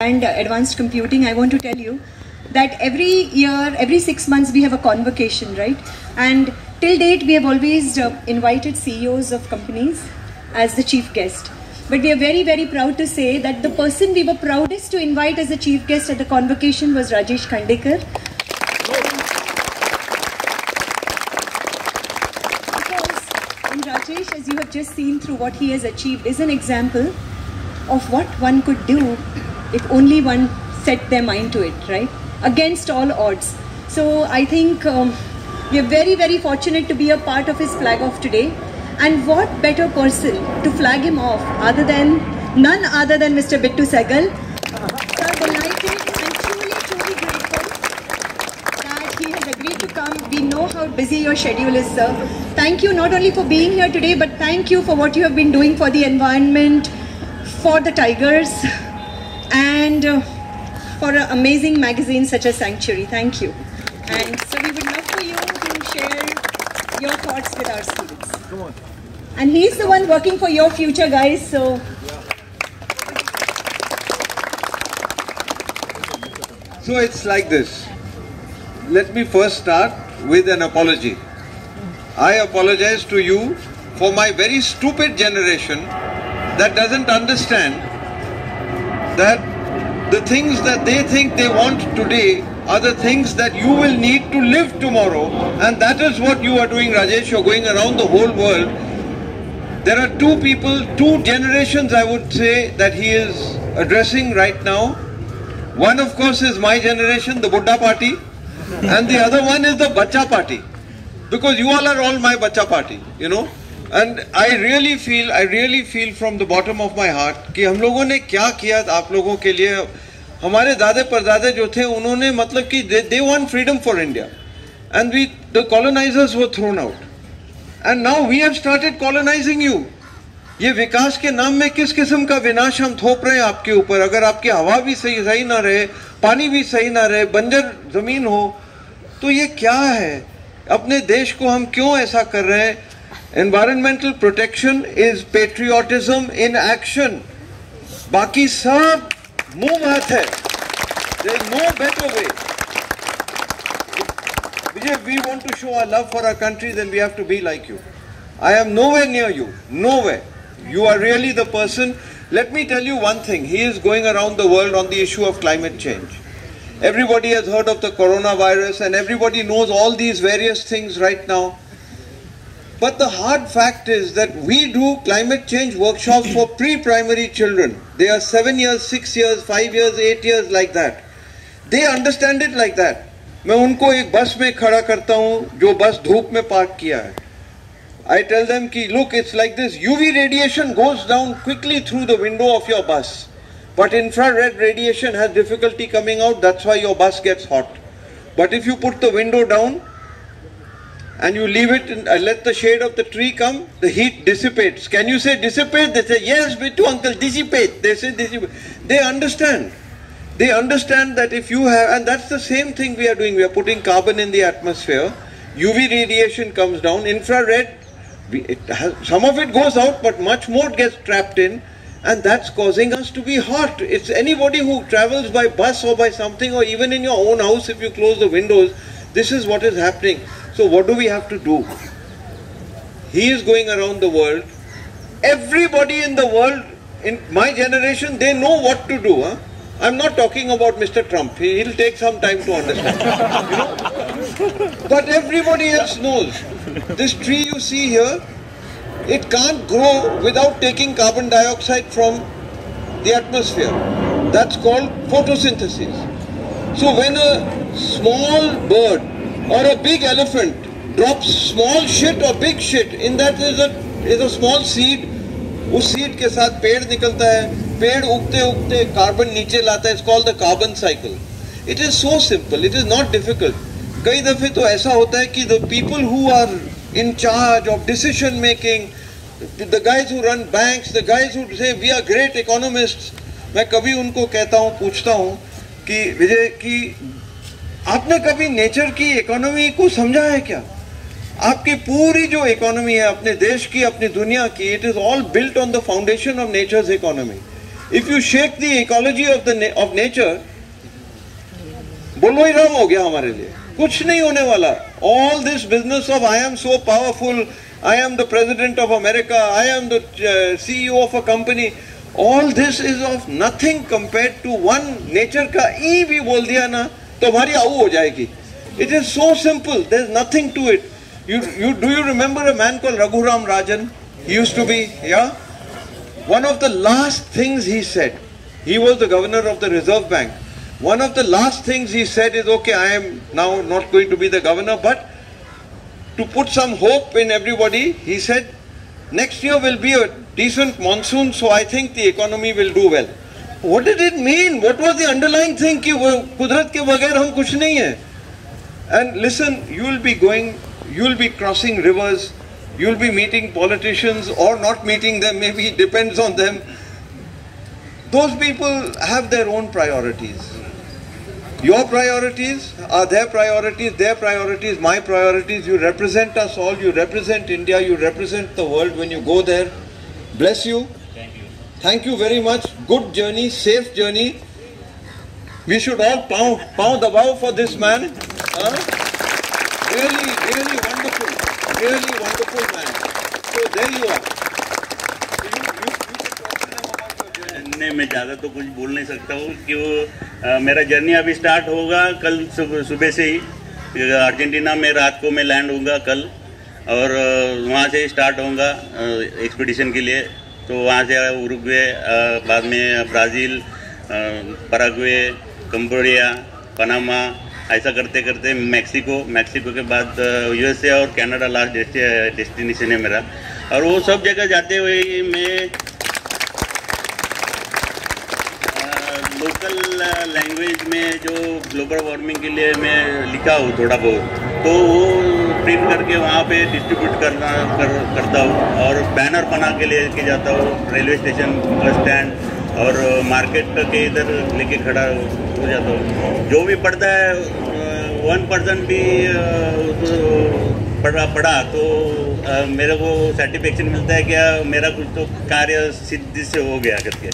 and advanced computing, I want to tell you that every year, every six months, we have a convocation, right? And till date, we have always uh, invited CEOs of companies as the chief guest. But we are very, very proud to say that the person we were proudest to invite as the chief guest at the convocation was Rajesh in Rajesh, as you have just seen through what he has achieved, is an example of what one could do if only one set their mind to it, right? Against all odds. So I think um, we are very, very fortunate to be a part of his flag off today. And what better person to flag him off other than none other than Mr. Bittu Sahgal. So delighted and truly, truly grateful that he has agreed to come. We know how busy your schedule is, sir. Thank you not only for being here today, but thank you for what you have been doing for the environment, for the tigers, and uh, for an amazing magazine such as Sanctuary. Thank you. And so we would love for you to share your thoughts with our students. Come on. And he's the one working for your future, guys. So So it's like this. Let me first start with an apology. I apologize to you for my very stupid generation that doesn't understand that the things that they think they want today are the things that you will need to live tomorrow. And that is what you are doing, Rajesh. You're going around the whole world. There are two people, two generations, I would say, that he is addressing right now. One, of course, is my generation, the Buddha party, and the other one is the Bacha party. Because you all are all my Bacha party, you know. And I really feel I really feel from the bottom of my heart कि हम लोगों ने क्या किया आप लोगों के लिए। हमारे दादे परदादे जो थे, उन्होंने मतलब कि they won freedom for India and we the colonisers वो thrown out and now we have started colonising you ये विकास के नाम में किस किस्म का विनाश हम थोप रहे हैं आपके ऊपर? अगर आपकी हवा भी सही सही ना रहे, पानी भी सही ना रहे, बंजर ज़मीन हो तो ये क्या है? अपने देश को हम क्यों ऐसा कर रहे हैं? Environmental protection is patriotism in action बाकी सब मुंह बात है no better way Vijay, we want to show our love for our country, then we have to be like you. I am nowhere near you. Nowhere. You are really the person. Let me tell you one thing. He is going around the world on the issue of climate change. Everybody has heard of the coronavirus and everybody knows all these various things right now. But the hard fact is that we do climate change workshops for pre-primary children. They are 7 years, 6 years, 5 years, 8 years like that. They understand it like that. मैं उनको एक बस में खड़ा करता हूँ जो बस धूप में पार्क किया है I tell them कि look it's like this UV radiation goes down quickly through the window of your bus but infrared radiation has difficulty coming out that's why your bus gets hot but if you put the window down and you leave it and let the shade of the tree come the heat dissipates. Can you say dissipate? They say yes Bittu uncle dissipate. They say dissipate. They understand. They understand that if you have, and that's the same thing we are doing, we are putting carbon in the atmosphere, UV radiation comes down, infrared, has, some of it goes out, but much more gets trapped in, and that's causing us to be hot. It's anybody who travels by bus or by something, or even in your own house, if you close the windows, this is what is happening. So, what do we have to do? He is going around the world. Everybody in the world, in my generation, they know what to do. Huh? I'm not talking about Mr. Trump. He, will take some time to understand. you know? But everybody else knows. This tree you see here, it can't grow without taking carbon dioxide from the atmosphere. That's called photosynthesis. So when a small bird or a big elephant drops small shit or big shit, in that is a, is a small seed, उस seed के साथ पेड़ निकलता है पेड़ उगते उगते carbon नीचे लाता है it's called the carbon cycle it is so simple it is not difficult कई दफे तो ऐसा होता है कि the people who are in charge of decision making the guys who run banks the guys who say we are great economist मैं कभी उनको कहता हूँ पूछता हूँ कि विजय की आपने कभी नेचर की इकोनॉमी को समझा है क्या? आपकी पूरी जो इकोनॉमी है अपने देश की अपनी दुनिया की it is all built on the foundation of nature's economy if you shake the ecology of na- of nature, बोलो ही राम हो गया हमारे लिए। कुछ नहीं होने वाला। All this business of I am so powerful I am the president of America I am the of a company all this is of nothing compare to one nature का ई भी बोल दिया ना तो हमारी आऊ हो जाएगी it is so simple there is nothing to it you you do you remember a man call Raghuram Rajan he used to be या one of the last things he said, he was the governor of the Reserve Bank. One of the last things he said is, okay, I am now not going to be the governor, but to put some hope in everybody, he said, next year will be a decent monsoon, so I think the economy will do well. What did it mean? What was the underlying thing कि वो कुदरत के बगैर हम कुछ नहीं है And listen, you will be going, you will be crossing rivers, you will be meeting politicians or not meeting them, maybe it depends on them. Those people have their own priorities. Your priorities are their priorities, their priorities, my priorities. You represent us all, you represent India, you represent the world when you go there. Bless you. Thank you. Thank you very much. Good journey, safe journey. We should all pound, pound the bow for this man. Huh? Really, really wonderful. Really wonderful man. So there you are. So you, you, you can talk to them about your journey. नहीं मैं ज़्यादा तो कुछ बोल नहीं सकता हूँ कि वो अ, मेरा जर्नी अभी स्टार्ट होगा कल सुबह से ही। अर्जेंटीना में रात को मैं लैंड होऊँगा कल और वहाँ से स्टार्ट होऊँगा एक्सपीडिशन के लिए। तो वहाँ से उरुग्वे बाद में ब्राज़ील पराग्वे कंबोडिया पनामा ऐसा करते करते मैक्सिको मैक्सिको के बाद यूएसए और कनाडा लास्ट डेस्टिनेशन है मेरा। और वो सब जगह जाते हुए मैं लोकल लैंग्वेज में जो ग्लोबल वार्मिंग के लिए मैं लिखा हूँ थोड़ा बहुत तो वो प्रिंट करके वहाँ पे डिस्ट्रीब्यूट करना कर, करता हूँ और बैनर बना के लेके जाता हूँ रेलवे स्टेशन बस स्टैंड और मार्केट के इधर लेके खड़ा हो जाता हूँ। जो भी पढ़ता है वन परसेंट भी अ, उसको पढ़ा पढ़ा तो मेरे को सर्टिफिकेशन मिलता है क्या मेरा कुछ तो कार्य सिद्धि से हो गया करके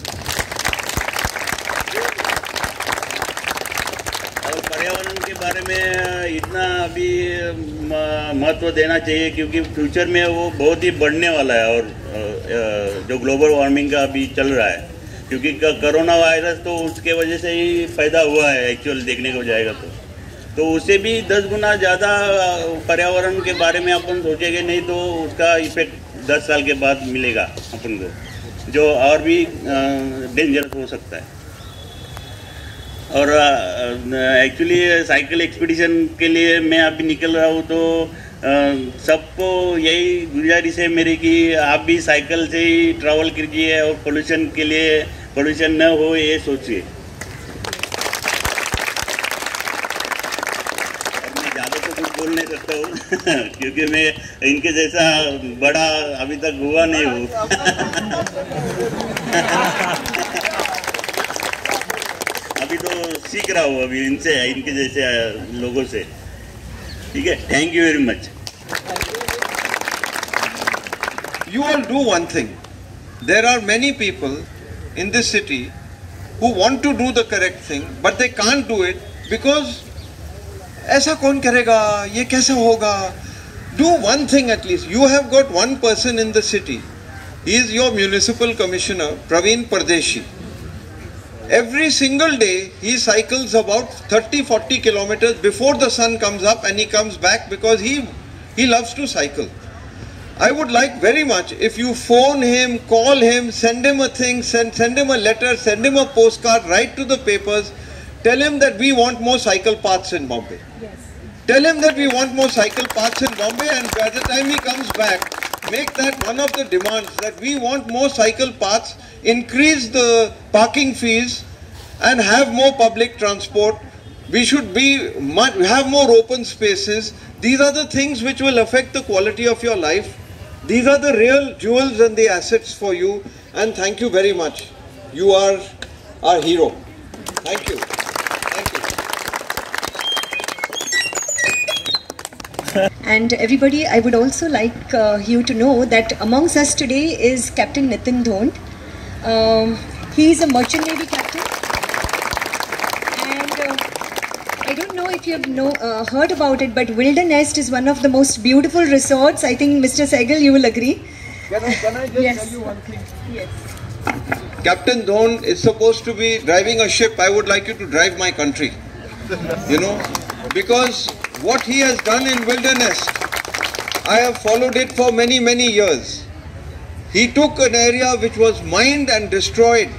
और पर्यावरण के बारे में इतना अभी महत्व देना चाहिए क्योंकि फ्यूचर में वो बहुत ही बढ़ने वाला है और जो ग्लोबल वार्मिंग का अभी चल रहा है। क्योंकि कोरोना वायरस तो उसके वजह से ही पैदा हुआ है एक्चुअल देखने को जाएगा तो। तो उससे भी दस गुना ज़्यादा पर्यावरण के बारे में अपन सोचेंगे, नहीं तो उसका इफ़ेक्ट दस साल के बाद मिलेगा अपन को। जो और भी डेंजरस हो सकता है। और एक्चुअली साइकिल एक्सपीडिशन के लिए मैं अभी निकल रहा हूँ तो सबको यही गुजारिश है मेरी कि आप भी साइकिल से ही ट्रैवल कीजिए और पोल्यूशन के लिए पोल्यूशन न हो ये सोचिए। तो कुछ बोल नहीं सकता हूँ क्योंकि मैं इनके जैसा बड़ा अभी तक हुआ नहीं हूँ। अभी तो सीख रहा हूँ अभी इनसे, इनके जैसे लोगों से। ठीक है? Thank you very much you all do one thing there are many people in this city who want to do the correct thing but they can't do it because ऐसा कौन करेगा? ये कैसा होगा? Do one thing at least you have got one person in the city he is your municipal commissioner Praveen Pardeshi every single day he cycles about 30 40 kilometers before the sun comes up and he comes back because he he loves to cycle I would like very much if you phone him, call him, send him a thing, send, send him a letter, send him a postcard, write to the papers, tell him that we want more cycle paths in Bombay. Yes. Tell him that we want more cycle paths in Bombay and by the time he comes back, make that one of the demands that we want more cycle paths, increase the parking fees and have more public transport. We should be have more open spaces. These are the things which will affect the quality of your life. These are the real jewels and the assets for you. And thank you very much. You are our hero. Thank you. Thank you. And everybody, I would also like uh, you to know that amongst us today is Captain Nitin Dhond. Um, He's a merchant navy captain. And uh, I don't know if you've know, uh, heard about it, but Wildernest is one of the most beautiful resorts. I think, Mr. Sahgal, you will agree. Can I, can I just Yes. tell you one thing? Yes. Captain Dhon is supposed to be driving a ship. I would like you to drive my country. You know, because what he has done in Wildernest, I have followed it for many, many years. He took an area which was mined and destroyed,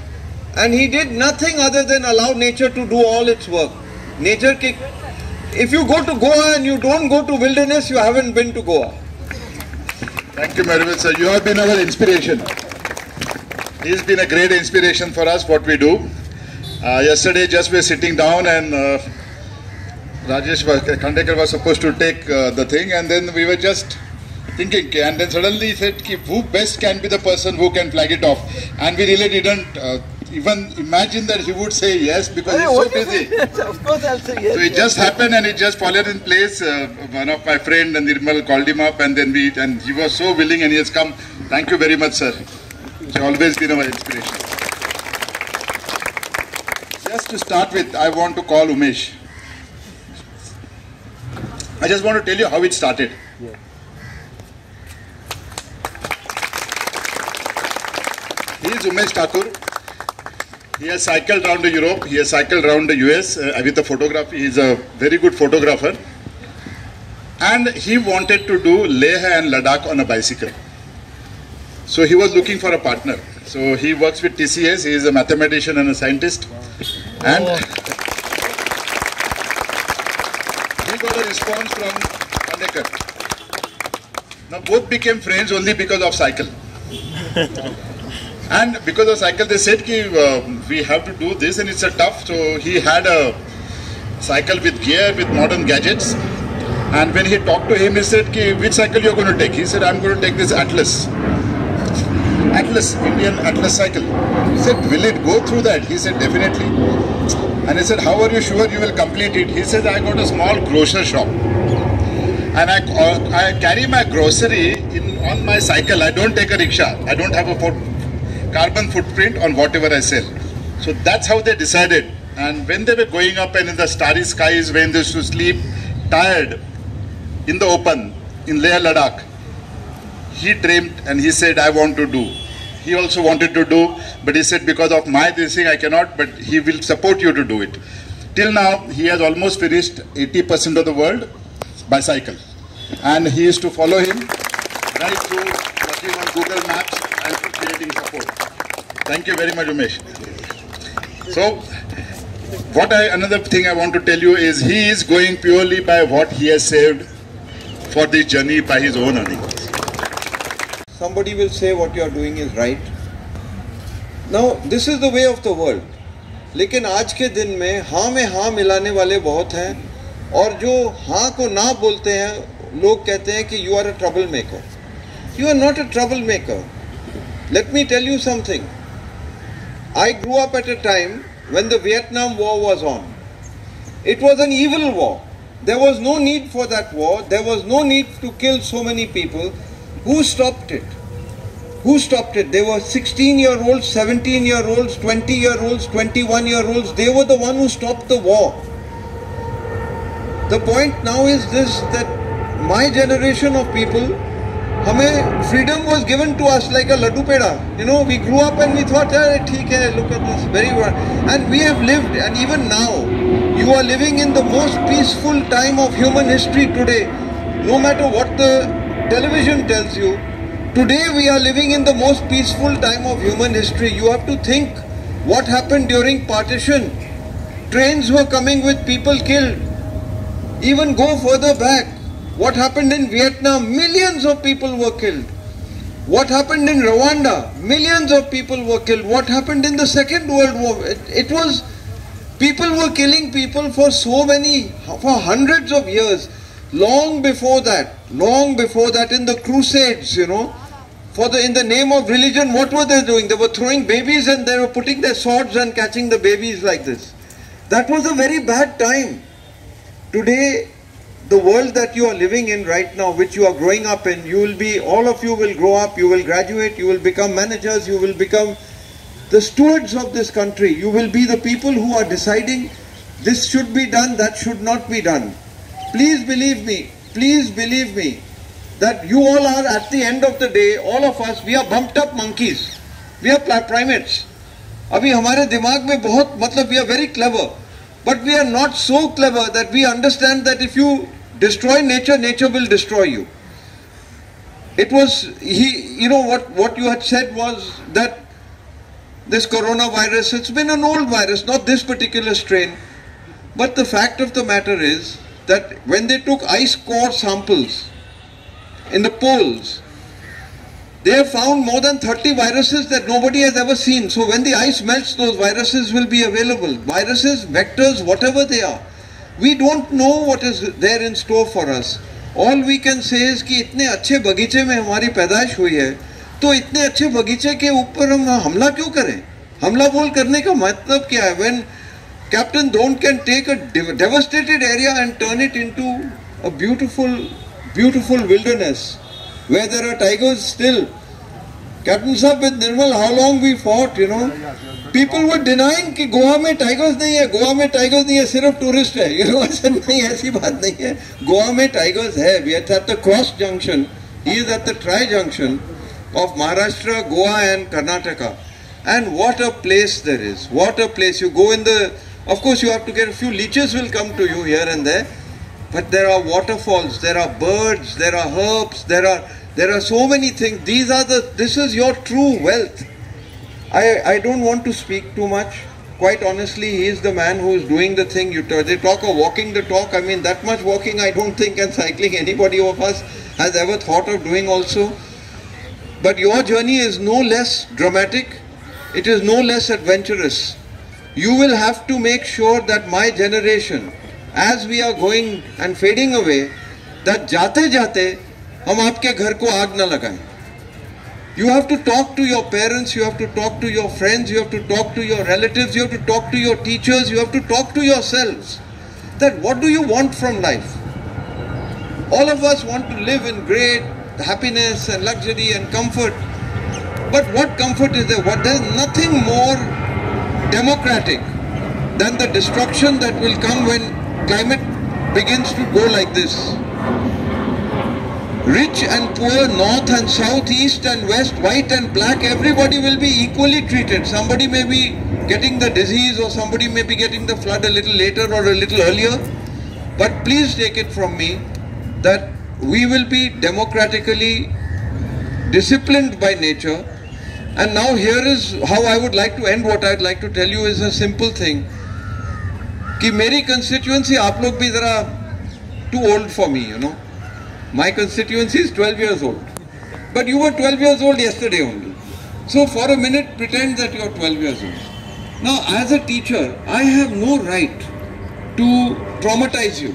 and he did nothing other than allow nature to do all its work. Nature, if you go to Goa and you don't go to Wildernest, you haven't been to Goa. Thank you, Maribel sir. You have been our inspiration. He's been a great inspiration for us, what we do. Uh, yesterday, just we were sitting down and uh, Rajesh was, Khandekar was supposed to take uh, the thing and then we were just thinking and then suddenly he said ki, who best can be the person who can flag it off and we really didn't uh, even imagine that he would say yes because he's so busy. of course, I'll say yes. So it just happened and it just followed in place. Uh, one of my friend and Nirmal called him up and then we and he was so willing and he has come. Thank you very much, sir. You've always been our inspiration. Just to start with, I want to call Umesh. I just want to tell you how it started. He is Umesh Thakur. He has cycled around Europe. He has cycled around the US uh, with the photography. He is a very good photographer. And he wanted to do Leh and Ladakh on a bicycle. So he was looking for a partner. So he works with TCS. He is a mathematician and a scientist. And he got a response from Khandekar. Now both became friends only because of cycle. And because of cycle, they said ki, uh, we have to do this and it's a tough. So he had a cycle with gear, with modern gadgets. And when he talked to him, he said, ki, which cycle you're going to take? He said, I'm going to take this Atlas. Atlas, Indian Atlas cycle. He said, will it go through that? He said, definitely. And he said, how are you sure you will complete it? He says, I got a small grocer shop. And I, uh, I carry my grocery in on my cycle. I don't take a rickshaw. I don't have a carbon footprint on whatever I sell. So that's how they decided. And when they were going up and in the starry skies, when they used to sleep tired in the open in Leh Ladakh, he dreamed and he said, I want to do. He also wanted to do, but he said, because of my this thing, I cannot, but he will support you to do it. Till now, he has almost finished 80% of the world by cycle. And he is to follow him right through working on Google Maps and creating support. Thank you very much, Umesh. So, what I another thing I want to tell you is he is going purely by what he has saved for this journey by his own earnings. Somebody will say what you are doing is right. Now, this is the way of the world. लेकिन आज के दिन में हाँ में हाँ मिलाने वाले बहुत हैं और जो हाँ को ना बोलते हैं लोग कहते हैं कि you are a trouble maker you are not a trouble maker let me tell you something I grew up at a time when the Vietnam War was on. It was an evil war. There was no need for that war. There was no need to kill so many people. Who stopped it? Who stopped it? They were 16 year olds, 17 year olds, 20 year olds, 21 year olds. They were the one who stopped the war. The point now is this that my generation of people, हमें freedom was given to us like a laddu peda. You know, we grew up and we thought, "अरे ठीक है, look at this, very well. And we have lived, and even now, you are living in the most peaceful time of human history today. No matter what the television tells you, today we are living in the most peaceful time of human history. You have to think what happened during partition. Trains were coming with people killed. Even go further back. What happened in Vietnam? Millions of people were killed. What happened in Rwanda? Millions of people were killed. What happened in the Second World War? It, it was people were killing people for so many, for hundreds of years. Long before that, long before that, in the Crusades, you know, for the in the name of religion, what were they doing? They were throwing babies and they were putting their swords and catching the babies like this. That was a very bad time. Today, the world that you are living in right now, which you are growing up in, you will be, all of you will grow up, you will graduate, you will become managers, you will become the stewards of this country. You will be the people who are deciding this should be done, that should not be done. Please believe me, please believe me that you all are at the end of the day, all of us, we are bumped up monkeys. We are pli- primates. अभी हमारे दिमाग में बहुत मतलब we are very clever but we are not so clever that we understand that if you destroy nature nature will destroy you it was he you know what what you had said was that this coronavirus it's been an old virus not this particular strain but the fact of the matter is that when they took ice core samples in the poles they have found more than 30 viruses that nobody has ever seen so when the ice melts those viruses will be available viruses vectors whatever they are we don't know what is there in store for us All all we can say कि इतने अच्छे बगीचे में हमारी पैदाइश हुई है तो इतने अच्छे बगीचे के ऊपर हम हमला क्यों करें हमला बोल करने का मतलब क्या है when captain don't can take a devastated area and turn it into a beautiful beautiful wilderness where there are tigers still captain साहब with Nirmal how long we fought you know people were denying कि गोवा में tigers नहीं है गोवा में tigers नहीं है सिर्फ tourist है यू नो ऐसा नहीं ऐसी बात नहीं है गोवा में टाइगर्स है we are at the cross junction he is at the tri junction of Maharashtra Goa and Karnataka and what a place there is what a place you go in of course, you have to get a few leeches will come to you here and there, but there are waterfalls, there are birds, there are herbs, there are there are so many things. These are the this is your true wealth. I I don't want to speak too much. Quite honestly, he is the man who is doing the thing. You they talk of walking the talk. I mean, that much walking, I don't think, and cycling anybody of us has ever thought of doing also. But your journey is no less dramatic. It is no less adventurous You will have to make sure that my generation, as we are going and fading away, that जाते जाते हम आपके घर को आग न लगाएं. You have to talk to your parents, you have to talk to your friends, you have to talk to your relatives, you have to talk to your teachers, you have to talk to yourselves. That what do you want from life? All of us want to live in great happiness and luxury and comfort. But what comfort is there? What there's nothing more democratic than the destruction that will come when climate begins to go like this. Rich and poor, north and south, east and west, white and black, everybody will be equally treated. Somebody may be getting the disease or somebody may be getting the flood a little later or a little earlier. But please take it from me that we will be democratically disciplined by nature. And now here is how I would like to end what I'd like to tell you is a simple thing. कि मेरी constituency आप लोग भी जरा too old for me, you know. My constituency is 12 years old. But you were 12 years old yesterday only. So for a minute, pretend that you are 12 years old. Now, as a teacher, I have no right to traumatize you.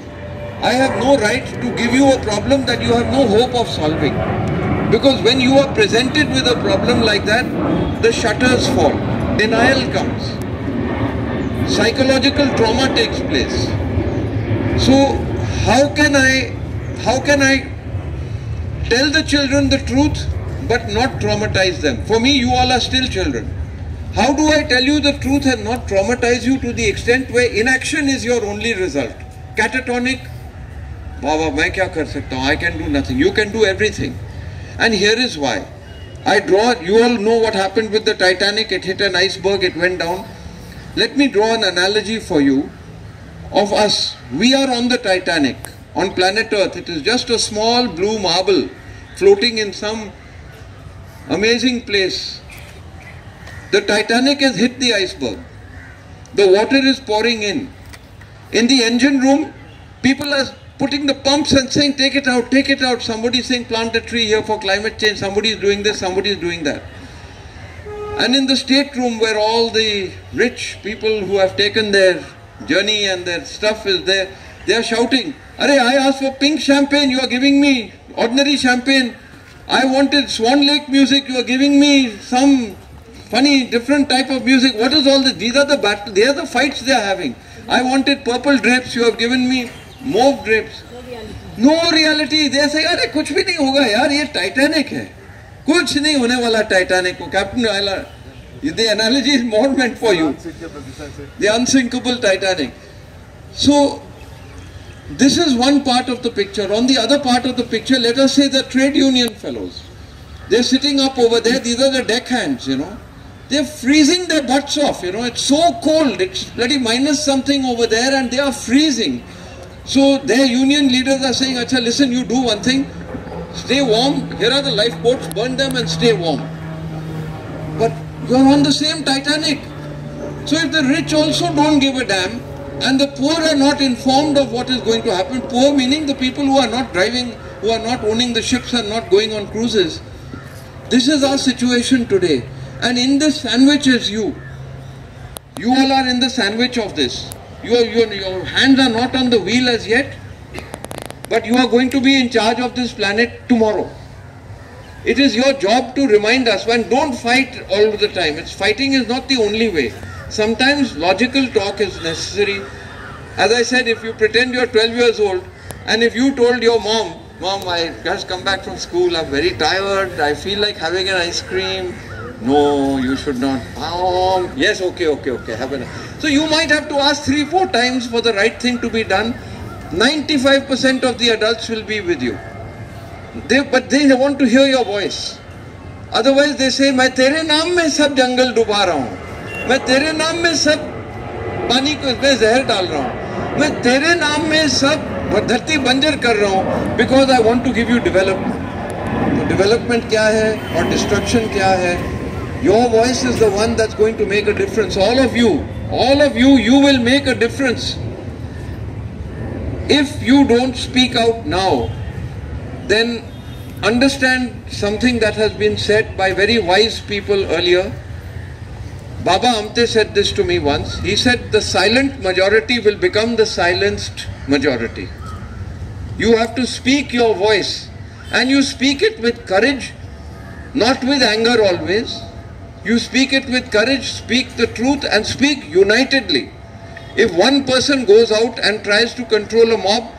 I have no right to give you a problem that you have no hope of solving. Because when you are presented with a problem like that, the shutters fall, denial comes, psychological trauma takes place. So how can I, how can I tell the children the truth but not traumatize them? For me, you all are still children. How do I tell you the truth and not traumatize you to the extent where inaction is your only result? Catatonic, Baba, I can do nothing. You can do everything. And here is why. I draw, you all know what happened with the Titanic. It hit an iceberg, it went down. Let me draw an analogy for you of us. We are on the Titanic on planet Earth. It is just a small blue marble floating in some amazing place. The Titanic has hit the iceberg. The water is pouring in. In the engine room, people are putting the pumps and saying, take it out, take it out. Somebody is saying, plant a tree here for climate change. Somebody is doing this, somebody is doing that. And in the stateroom where all the rich people who have taken their journey and their stuff is there, they are shouting, Arey, I asked for pink champagne, you are giving me ordinary champagne. I wanted Swan Lake music, you are giving me some funny, different type of music. What is all this? These are the battles, they are the fights they are having. I wanted purple drapes, you have given me mock drips no reality जैसे अरे, कुछ भी नहीं होगा यार, ये Titanic है। कुछ नहीं होने वाला टाइटेनिक को। कैप्टन दे ये the analogy is monument for you the unsinkable Titanic so this is one part of the picture on the other part of the picture let us say the trade union fellows they are sitting up over there these are the deck hands you know they are freezing their butts off you know it's so cold it's bloody minus something over there and they are freezing So their union leaders are saying, Acha, listen, you do one thing. Stay warm. Here are the lifeboats. Burn them and stay warm. But you're on the same Titanic. So if the rich also don't give a damn and the poor are not informed of what is going to happen, poor meaning the people who are not driving, who are not owning the ships and not going on cruises. This is our situation today. And in this sandwich is you. You all are in the sandwich of this. Your, your, your hands are not on the wheel as yet, but you are going to be in charge of this planet tomorrow. It is your job to remind us when don't fight all the time. It's fighting is not the only way. Sometimes logical talk is necessary. As I said, if you pretend you're 12 years old and if you told your mom, Mom, I just come back from school, I'm very tired, I feel like having an ice cream. No, you should not. Mom, yes, okay, okay, okay, have a So you might have to ask three, four times for the right thing to be done. 95% of the adults will be with you. They, but they want to hear your voice. Otherwise they say, मैं तेरे नाम में सब जंगल डुबा रहा हूँ मैं तेरे नाम में सब पानी को में जहर डाल रहा हूँ मैं तेरे नाम में सब धरती बंजर कर रहा हूँ because I want to give you development तो डेवलपमेंट क्या है और डिस्ट्रक्शन क्या है Your voice is the one that's going to make a difference. All of you, all of you, you will make a difference. If you don't speak out now, then understand something that has been said by very wise people earlier. Baba Amte said this to me once. He said, the silent majority will become the silenced majority. You have to speak your voice and you speak it with courage, not with anger always. You speak it with courage, speak the truth, and speak unitedly. If one person goes out and tries to control a mob,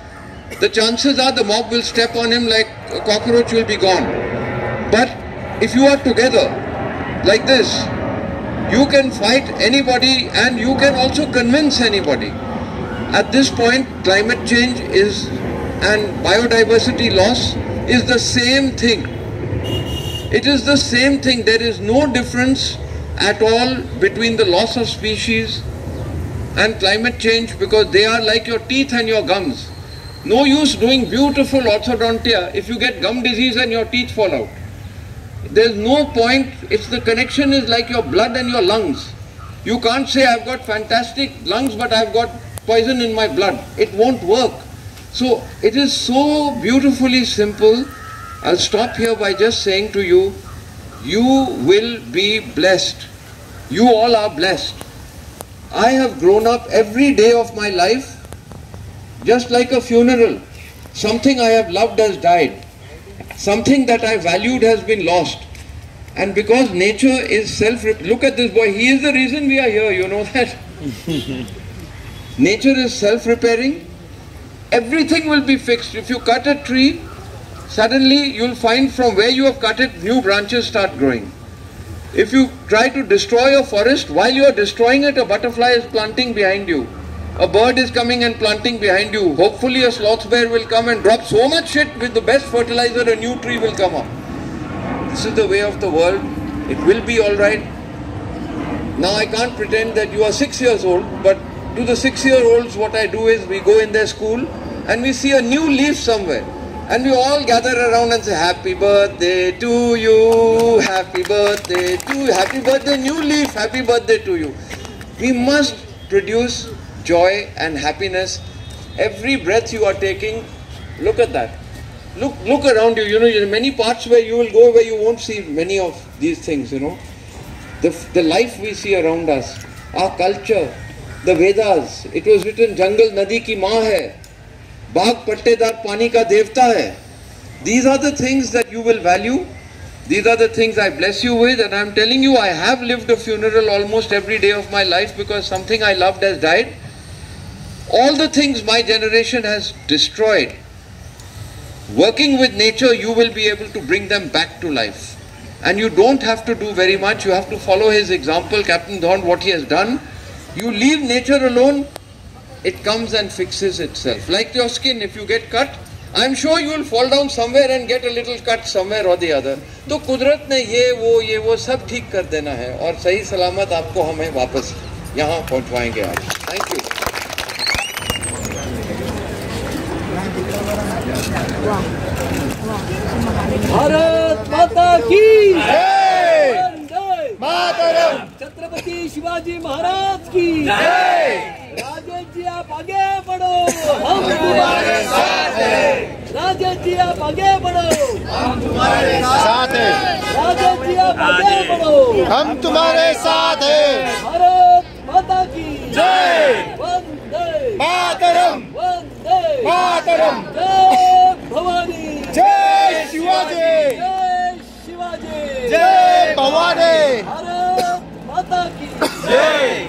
the chances are the mob will step on him like a cockroach will be gone. But if you are together, like this, you can fight anybody and you can also convince anybody. At this point, climate change is and biodiversity loss is the same thing. It is the same thing. There is no difference at all between the loss of species and climate change because they are like your teeth and your gums. No use doing beautiful orthodontia if you get gum disease and your teeth fall out. There's no point, it's the connection is like your blood and your lungs. You can't say I've got fantastic lungs but I've got poison in my blood. It won't work. So it is so beautifully simple. I'll stop here by just saying to you, you will be blessed. You all are blessed. I have grown up every day of my life just like a funeral. Something I have loved has died. Something that I valued has been lost. And because nature is self look at this boy, he is the reason we are here, you know that? nature is self repairing. Everything will be fixed. If you cut a tree, suddenly you'll find from where you have cut it, new branches start growing. If you try to destroy a forest, while you are destroying it, a butterfly is planting behind you. A bird is coming and planting behind you. Hopefully a sloth bear will come and drop so much shit with the best fertilizer, a new tree will come up. This is the way of the world. It will be alright. Now I can't pretend that you are six years old, but to the six year olds what I do is we go in their school and we see a new leaf somewhere. And we all gather around and say, Happy birthday to you, happy birthday to you, happy birthday, new leaf, happy birthday to you. We must produce joy and happiness. Every breath you are taking, look at that. Look, look around you. You know, there are many parts where you will go where you won't see many of these things. You know, the the life we see around us, our culture, the Vedas. It was written, "Jungle nadi ki maa hai, बाघ पट्टेदार पानी का देवता है these are the things that you will value these are the things I bless you with and I am telling you I have lived a funeral almost every day of my life because something I loved has died all the things my generation has destroyed, working with nature, you will be able to bring them back to life. And you don't have to do very much. You have to follow his example, Captain Don, what he has done. You leave nature alone, it comes and fixes itself. Like your skin, if you get cut, I'm sure you will fall down somewhere and get a little cut somewhere or the other. तो कुदरत ने ये वो ये वो सब ठीक कर देना है और सही सलामत आपको हमें वापस यहाँ पहुँचवाएँगे आज थैंक यू भारत माता की मातरम। छत्रपति शिवाजी महाराज की। राजेश जी आप आगे बढ़ो। हम तुम्हारे साथ हैं। राजेश जी आप आगे बढ़ो। हम तुम्हारे साथ है। राजेश जी आप आगे बढ़ो। हम तुम्हारे साथ हैं। भारत माता की। जय। वंदे। मातरम। वंदे। मातरम। हरे माता की। जय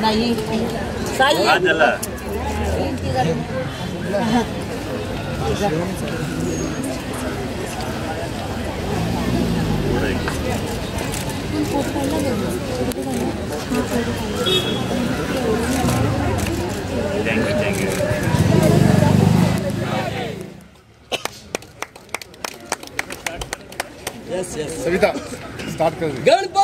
नहीं सही सविता स्टार्ट कर गणपती